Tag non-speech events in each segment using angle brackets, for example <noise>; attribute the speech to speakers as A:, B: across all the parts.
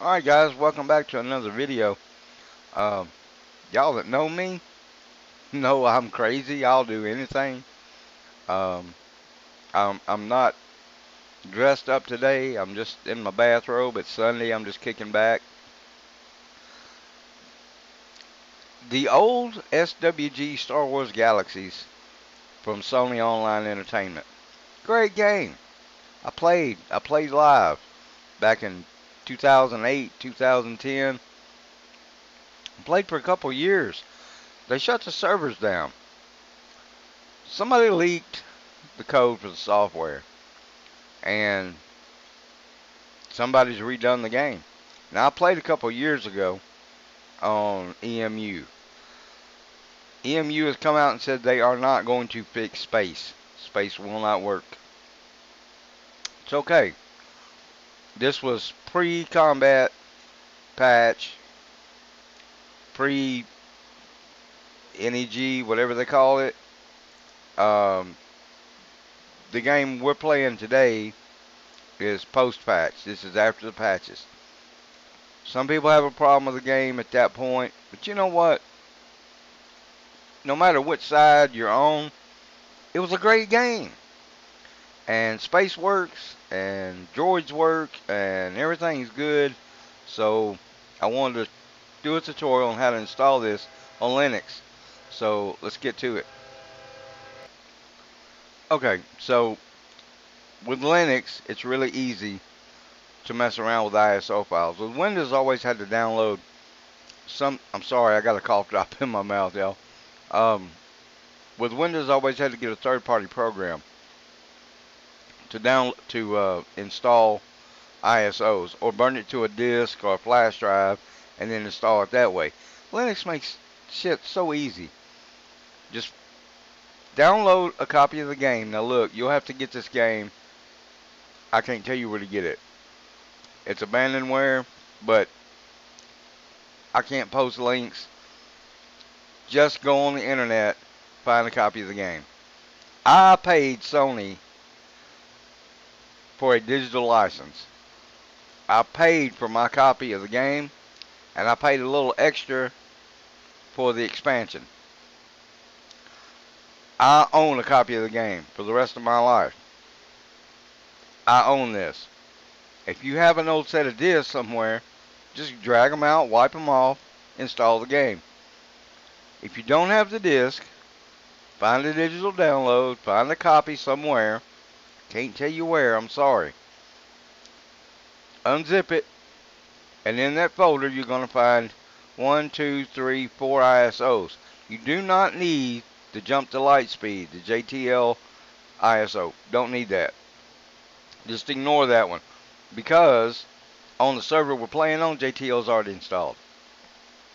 A: Alright guys, welcome back to another video. Um, y'all that know me know I'm crazy. I'll do anything. Um, I'm, I'm not dressed up today. I'm just in my bathrobe. It's Sunday. I'm just kicking back. The old SWG Star Wars Galaxies from Sony Online Entertainment. Great game. I played. I played live back in 2008, 2010. Played for a couple years. They shut the servers down. Somebody leaked the code for the software. And somebody's redone the game. Now, I played a couple years ago on EMU. EMU has come out and said they are not going to fix space. Space will not work. It's okay. This was pre-combat patch, pre NEG, whatever they call it. Um, the game we're playing today is post-patch. This is after the patches. Some people have a problem with the game at that point, but you know what? No matter which side you're on, it was a great game and space works and droids work and everything's good. So I wanted to do a tutorial on how to install this on Linux. So let's get to it. Okay so with Linux it's really easy to mess around with ISO files. With Windows always had to download some I'm sorry I got a cough drop <laughs> in my mouth y'all. Um, with Windows always had to get a third-party program to down to uh, install ISOs or burn it to a disk or a flash drive and then install it that way. Linux makes shit so easy. Just download a copy of the game. Now look, you'll have to get this game. I can't tell you where to get it. It's abandonware, but I can't post links. Just go on the internet, find a copy of the game. I paid Sony for a digital license. I paid for my copy of the game, and I paid a little extra for the expansion. I own a copy of the game for the rest of my life. I own this. If you have an old set of discs somewhere, just drag them out, wipe them off, install the game. If you don't have the disc, find a digital download, find a copy somewhere, can't tell you where, I'm sorry. Unzip it, and in that folder you're going to find one, two, three, four ISOs. You do not need the jump to light speed, the JTL ISO. Don't need that. Just ignore that one. Because on the server we're playing on, JTL is already installed.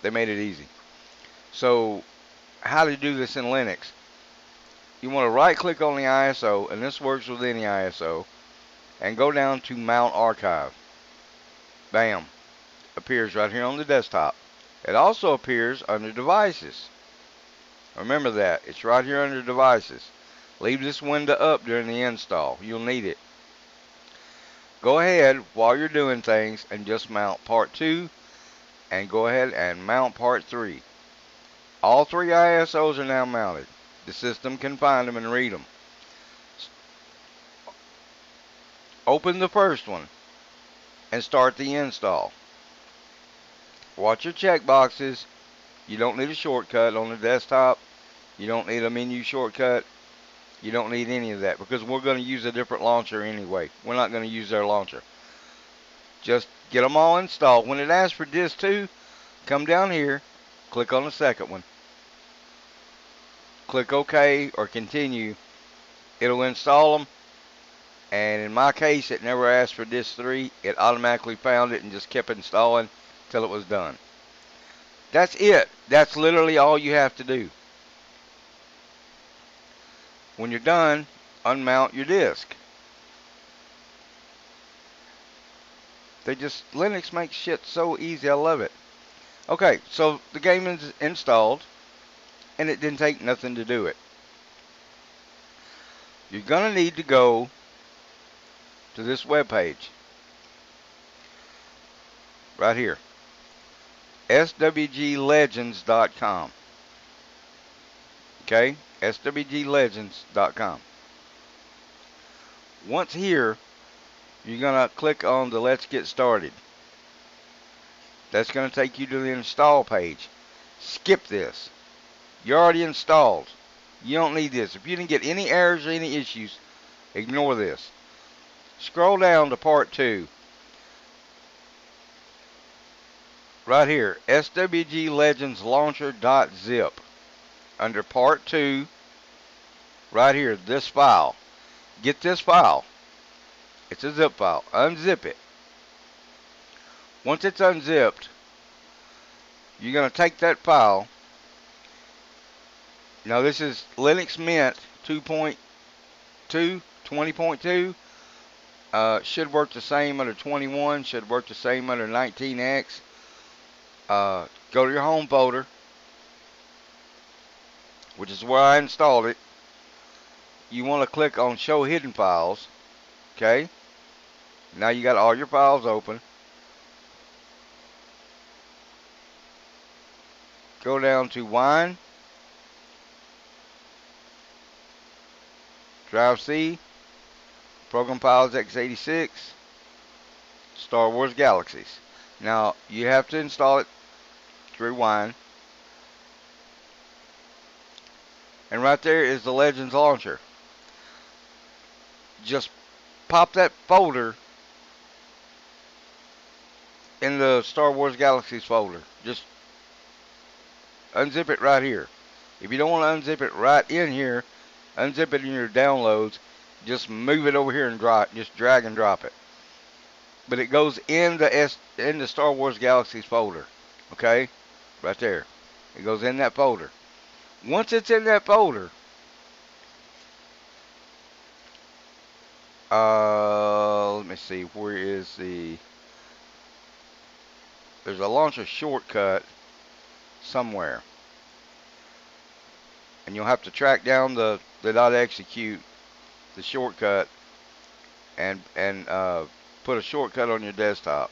A: They made it easy. So, how to do this in Linux? You want to right click on the ISO, and this works with any ISO, and go down to Mount Archive. Bam. Appears right here on the desktop. It also appears under Devices. Remember that. It's right here under Devices. Leave this window up during the install. You'll need it. Go ahead while you're doing things and just mount part 2 and go ahead and mount part 3. All three ISOs are now mounted. The system can find them and read them. Open the first one and start the install. Watch your checkboxes. You don't need a shortcut on the desktop. You don't need a menu shortcut. You don't need any of that because we're going to use a different launcher anyway. We're not going to use their launcher. Just get them all installed. When it asks for disk 2, come down here, click on the second one click OK or continue, it'll install them. And in my case, it never asked for disk 3. It automatically found it and just kept installing till it was done. That's it. That's literally all you have to do. When you're done, unmount your disk. They just, Linux makes shit so easy. I love it. Okay, so the game is installed and it didn't take nothing to do it. You're going to need to go to this web page. right here. swglegends.com. Okay, swglegends.com. Once here, you're going to click on the Let's Get Started. That's going to take you to the install page. Skip this. You're already installed. You don't need this. If you didn't get any errors or any issues, ignore this. Scroll down to part 2. Right here, SWG Legends Launcher.zip. Under part 2, right here, this file. Get this file. It's a zip file. Unzip it. Once it's unzipped, you're going to take that file. Now this is Linux Mint 2.2, 20.2. Uh, should work the same under 21, should work the same under 19X. Uh, go to your home folder, which is where I installed it. You want to click on show hidden files. Okay. Now you got all your files open. Go down to Wine. Drive C. Program Files x86. Star Wars Galaxies. Now you have to install it through Wine. And right there is the Legends launcher. Just pop that folder in the Star Wars Galaxies folder. Just unzip it right here. If you don't want to unzip it right in here, unzip it in your downloads. Just move it over here and drop. Just drag and drop it. But it goes in the S in the Star Wars Galaxies folder. Okay, right there. It goes in that folder. Once it's in that folder, uh, let me see. Where is the there's a launcher shortcut somewhere. And you'll have to track down the, the dot execute, the shortcut, and and uh, put a shortcut on your desktop.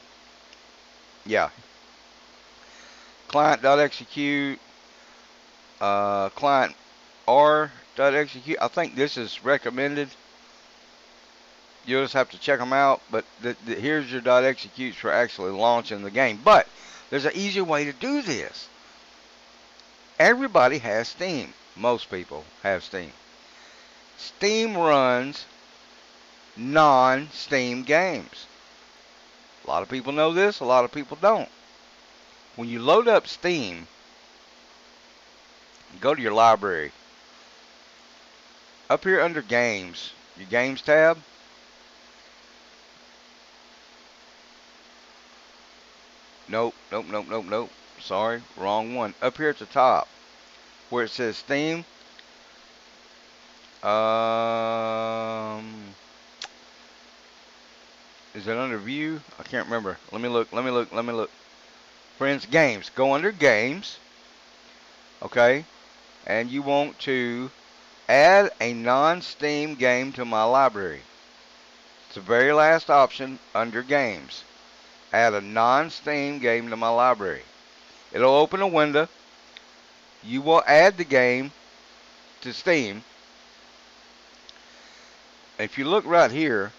A: Yeah. Client dot execute, uh, client R dot execute. I think this is recommended you'll just have to check them out. But the, the, here's your dot executes for actually launching the game. But there's an easier way to do this. Everybody has Steam. Most people have Steam. Steam runs non-Steam games. A lot of people know this, a lot of people don't. When you load up Steam, go to your library. Up here under games, your games tab, Nope, nope, nope, nope, nope. Sorry, wrong one. Up here at the top, where it says Steam. Um, is it under View? I can't remember. Let me look. Let me look. Let me look. Friends, Games. Go under Games. Okay, and you want to add a non-Steam game to my library. It's the very last option under Games add a non-Steam game to my library. It'll open a window. You will add the game to Steam. If you look right here,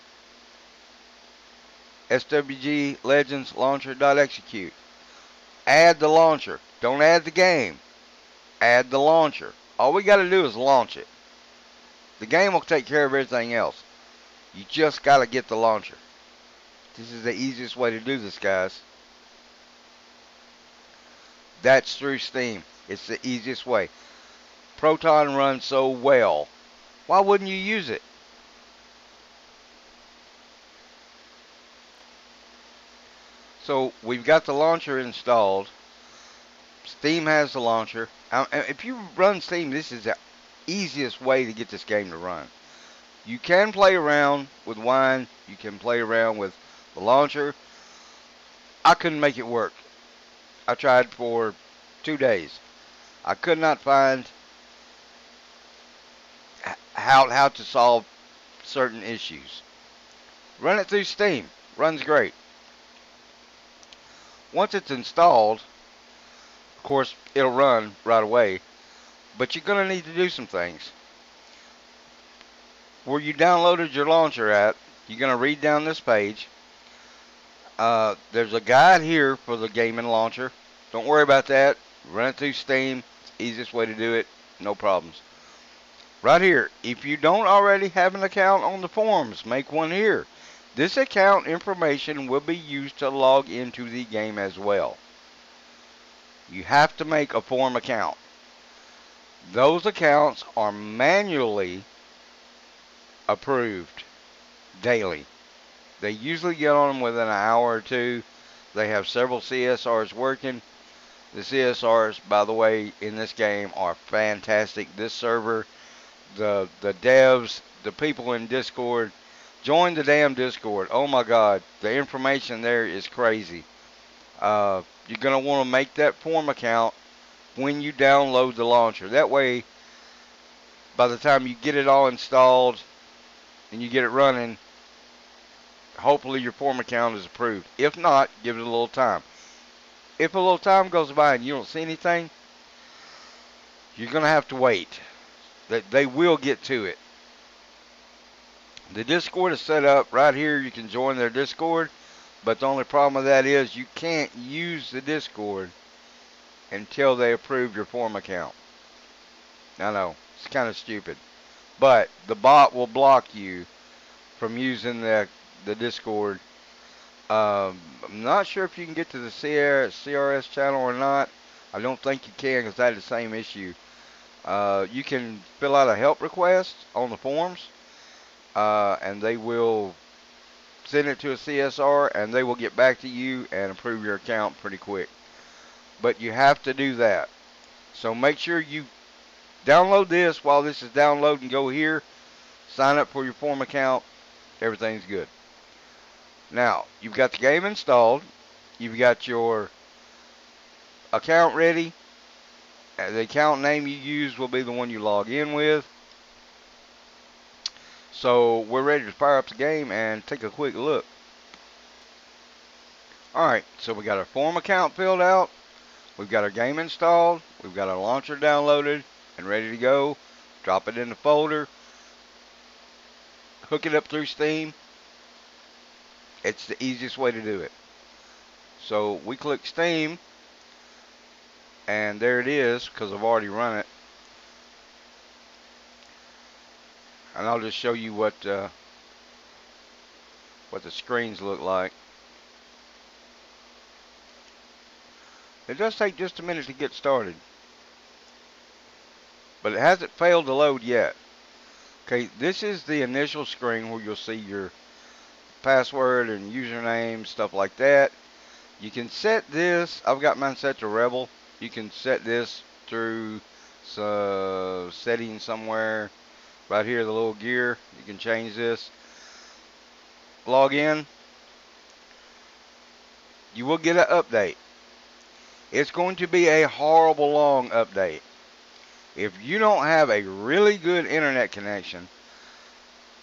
A: SWG Legends Launcher.execute. Add the launcher. Don't add the game. Add the launcher. All we got to do is launch it. The game will take care of everything else. You just got to get the launcher. This is the easiest way to do this, guys. That's through Steam. It's the easiest way. Proton runs so well. Why wouldn't you use it? So we've got the launcher installed. Steam has the launcher. If you run Steam, this is the easiest way to get this game to run. You can play around with wine. You can play around with the launcher. I couldn't make it work. I tried for two days. I could not find how how to solve certain issues. Run it through Steam. Runs great. once it's installed, of course, it'll run right away. But you're going to need to do some things. Where you downloaded your launcher at, you're going to read down this page. Uh, there's a guide here for the gaming launcher. Don't worry about that. Run it through Steam. Easiest way to do it. No problems. Right here, if you don't already have an account on the forums, make one here. This account information will be used to log into the game as well. You have to make a forum account. Those accounts are manually approved daily. They usually get on them within an hour or two. They have several CSRs working. The CSRs, by the way, in this game are fantastic. This server, the the devs, the people in Discord, join the damn Discord. Oh my God, the information there is crazy. Uh, you're gonna want to make that form account when you download the launcher. That way, by the time you get it all installed and you get it running, hopefully your form account is approved. If not, give it a little time. If a little time goes by and you don't see anything, you're going to have to wait. That they will get to it. The Discord is set up right here. You can join their Discord, but the only problem with that is you can't use the Discord until they approve your form account. I know, it's kind of stupid. But the bot will block you from using the the Discord. Um, I'm not sure if you can get to the CR, CRS channel or not. I don't think you can because had the same issue. Uh, you can fill out a help request on the forums, uh, and they will send it to a CSR, and they will get back to you and approve your account pretty quick. But you have to do that. So make sure you download this while this is downloading. Go here, sign up for your form account. Everything's good. Now, you've got the game installed. You've got your account ready. Uh, the account name you use will be the one you log in with. So we're ready to fire up the game and take a quick look. Alright, so we got our form account filled out. We've got our game installed. We've got our launcher downloaded and ready to go. Drop it in the folder. Hook it up through Steam. It's the easiest way to do it. So we click Steam and there it is because I've already run it. And I'll just show you what uh, what the screens look like. It does take just a minute to get started. But it hasn't failed to load yet. Okay, this is the initial screen where you'll see your password and username, stuff like that. You can set this, I've got mine set to Rebel. You can set this through uh, settings somewhere. Right here, the little gear, you can change this. Log in. You will get an update. It's going to be a horrible long update. If you don't have a really good internet connection,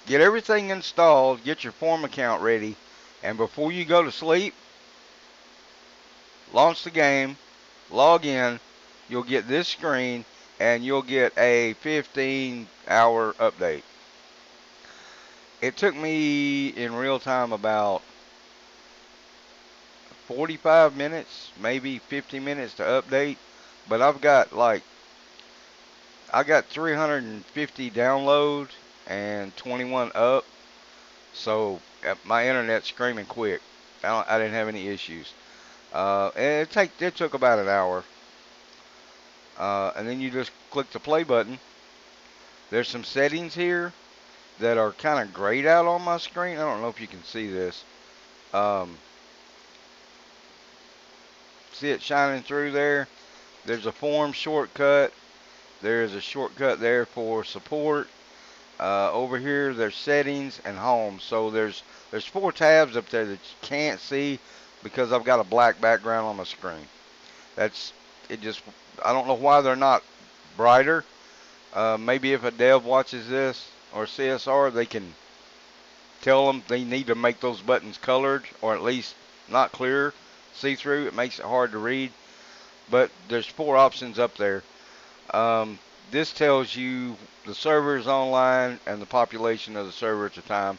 A: get everything installed, get your form account ready, and before you go to sleep, launch the game, log in, you'll get this screen, and you'll get a 15 hour update. It took me in real time about 45 minutes, maybe 50 minutes to update, but I've got like I got 350 downloads and 21 up, so uh, my internet's screaming quick. I, I didn't have any issues. Uh, and it take it took about an hour, uh, and then you just click the play button. There's some settings here that are kind of grayed out on my screen. I don't know if you can see this. Um, see it shining through there. There's a form shortcut. There's a shortcut there for support. Uh, over here, there's settings and home. So there's there's four tabs up there that you can't see because I've got a black background on my screen. That's it. Just I don't know why they're not brighter. Uh, maybe if a dev watches this or CSR, they can tell them they need to make those buttons colored or at least not clear see through. It makes it hard to read. But there's four options up there. Um, this tells you the servers online and the population of the server at the time.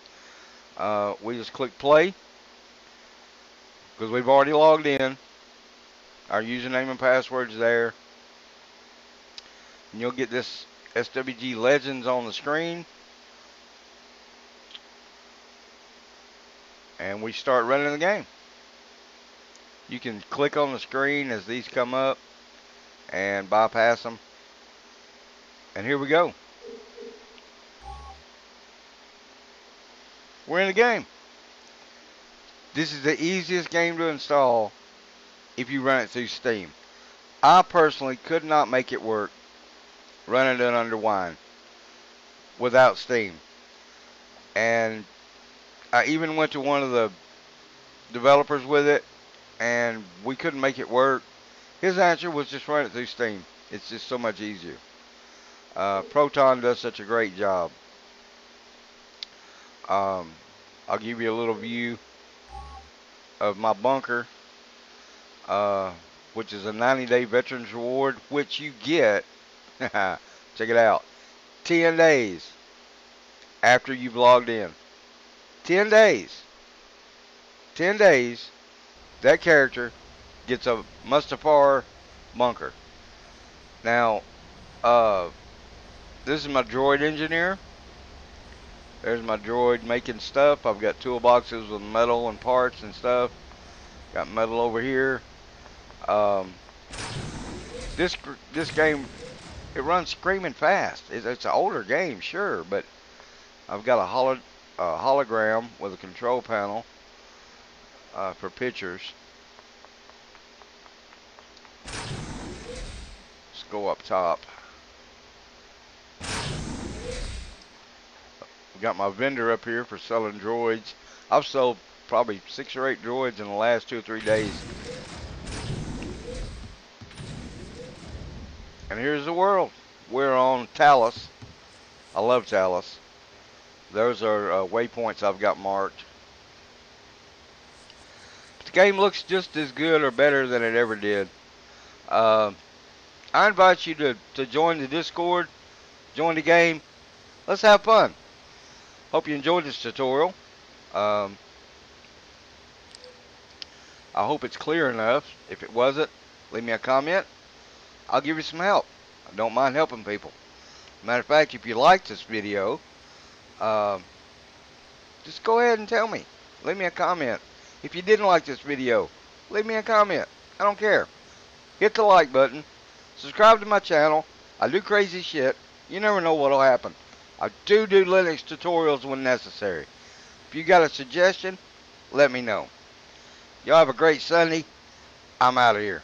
A: Uh, we just click play because we've already logged in. Our username and password's there. And you'll get this SWG Legends on the screen. And we start running the game. You can click on the screen as these come up and bypass them. And here we go. We're in the game. This is the easiest game to install if you run it through Steam. I personally could not make it work running it under Wine without Steam. And I even went to one of the developers with it and we couldn't make it work. His answer was just run it through Steam. It's just so much easier. Uh, Proton does such a great job. Um, I'll give you a little view of my bunker, uh, which is a 90-day Veterans Reward, which you get, <laughs> check it out, 10 days after you've logged in. 10 days. 10 days that character gets a Mustafar bunker. Now, uh, this is my droid engineer. There's my droid making stuff. I've got toolboxes with metal and parts and stuff. Got metal over here. Um, this this game, it runs screaming fast. It's, it's an older game, sure, but I've got a holo, uh, hologram with a control panel uh, for pictures. Let's go up top. Got my vendor up here for selling droids. I've sold probably six or eight droids in the last two or three days. And here's the world. We're on Talus. I love Talus. Those are uh, waypoints I've got marked. The game looks just as good or better than it ever did. Uh, I invite you to, to join the Discord, join the game. Let's have fun. Hope you enjoyed this tutorial. Um, I hope it's clear enough. If it wasn't, leave me a comment. I'll give you some help. I don't mind helping people. Matter of fact, if you liked this video, uh, just go ahead and tell me. Leave me a comment. If you didn't like this video, leave me a comment. I don't care. Hit the like button. Subscribe to my channel. I do crazy shit. You never know what'll happen. I do do Linux tutorials when necessary. If you got a suggestion, let me know. Y'all have a great Sunday. I'm out of here.